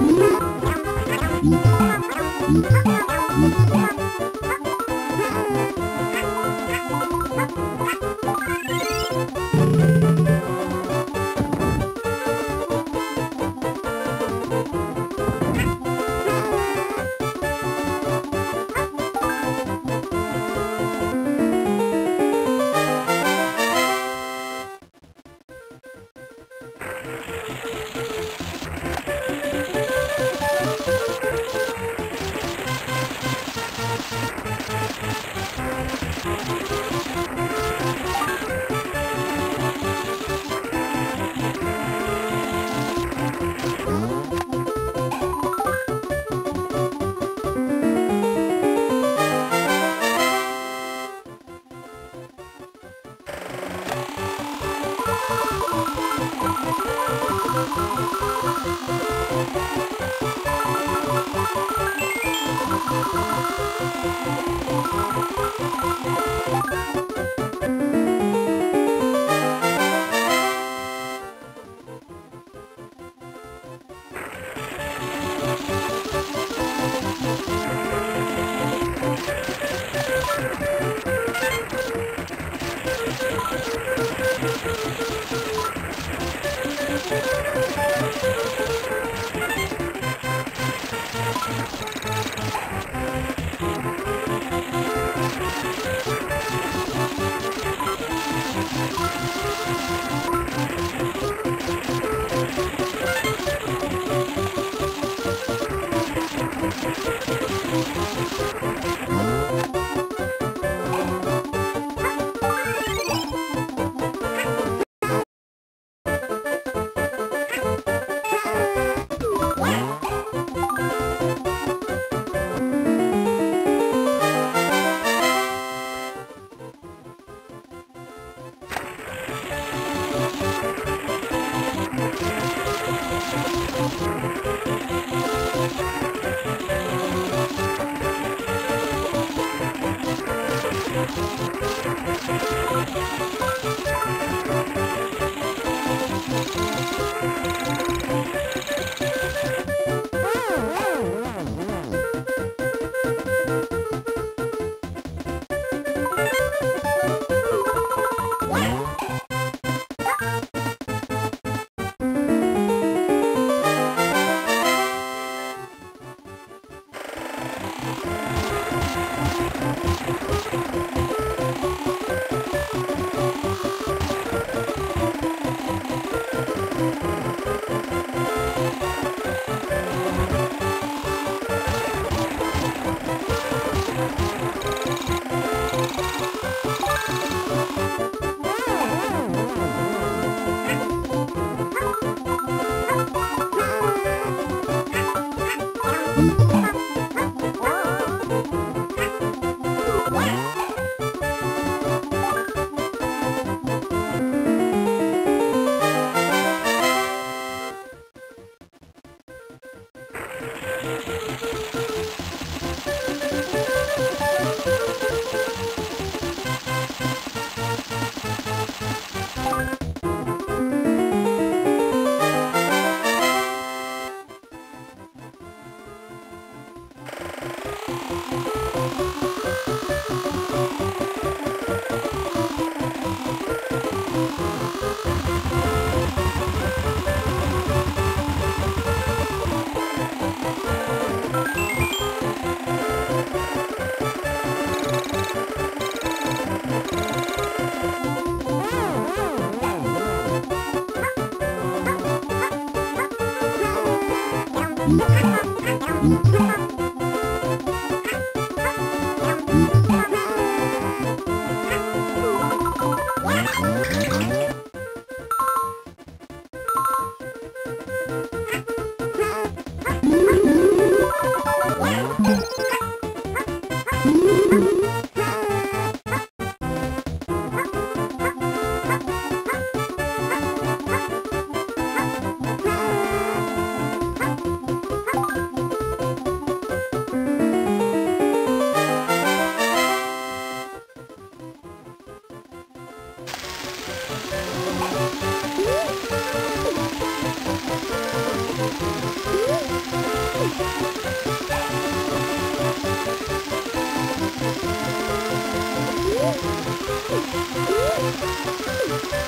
you Thank you. Mm-hmm.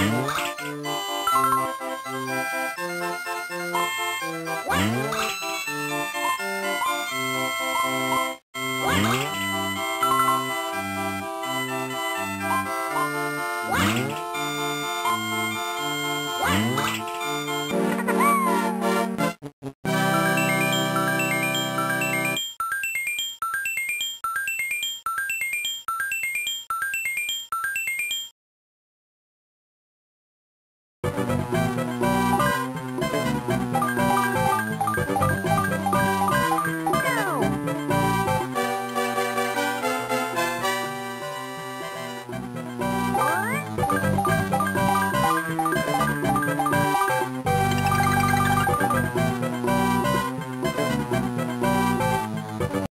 What? You